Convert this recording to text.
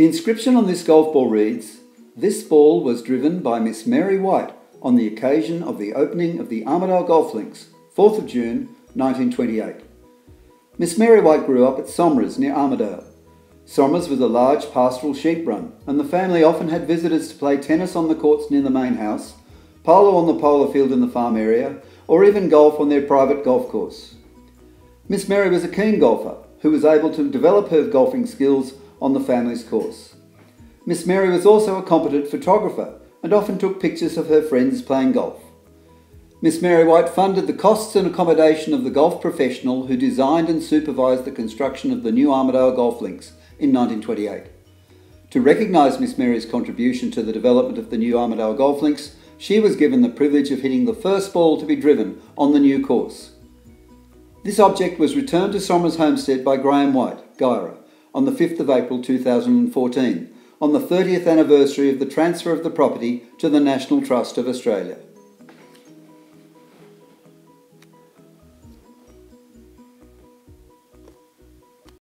The inscription on this golf ball reads This ball was driven by Miss Mary White on the occasion of the opening of the Armidale Golf Links, 4th of June 1928. Miss Mary White grew up at Saumarez near Armidale. Saumarez was a large pastoral sheep run, and the family often had visitors to play tennis on the courts near the main house, polo on the polo field in the farm area, or even golf on their private golf course. Miss Mary was a keen golfer who was able to develop her golfing skills on the family's course. Miss Mary was also a competent photographer and often took pictures of her friends playing golf. Miss Mary White funded the costs and accommodation of the golf professional who designed and supervised the construction of the new Armidale golf links in 1928. To recognise Miss Mary's contribution to the development of the new Armidale golf links, she was given the privilege of hitting the first ball to be driven on the new course. This object was returned to Saumarez Homestead by Graham White, Guyra, on the 5th of April 2014, on the 30th anniversary of the transfer of the property to the National Trust of Australia.